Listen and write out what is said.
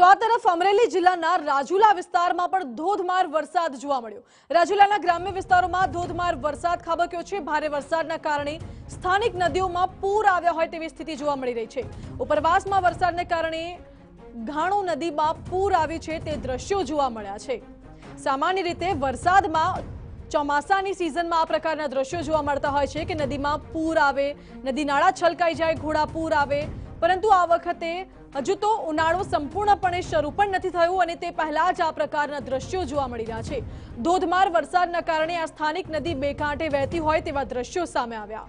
તો આ તરફ અમરેલી જિલ્લાના રાજુલા વિસ્તારમાં પણ ધોધમાર વરસાદ જોવા મળ્યો. રાજુલાના ગ્રામ્ય વિસ્તારોમાં ધોધમાર વરસાદ ખાબક્યો છે. ભારે વરસાદના કારણે સ્થાનિક નદીઓમાં પૂર આવ્યા હોય તેવી સ્થિતિ જોવા મળી રહી છે. ઉપરવાસમાં વરસાદને કારણે ઘાણો નદીમાં પૂર આવ્યું છે તે દ્રશ્યો જોવા મળ્યા છે. સામાન્ય રીતે વરસાદમાં ચોમાસાની સિઝનમાં આ પ્રકારના દ્રશ્યો જોવા મળતા હોય છે કે નદીમાં પૂર આવે, નદી નાળા છલકાઈ જાય ઘોડા પૂર આવે પરંતુ આ વખતે હજુ તો ઉનાળો સંપૂર્ણપણે શરૂ પણ નથી થયું અને તે પહેલા જ આ પ્રકારના દ્રશ્યો જોવા મળી રહ્યા છે. ધોધમાર વરસાદના કારણે આ સ્થાનિક નદી બે કાંઠે વહેતી હોય તેવા દ્રશ્યો સામે આવ્યા.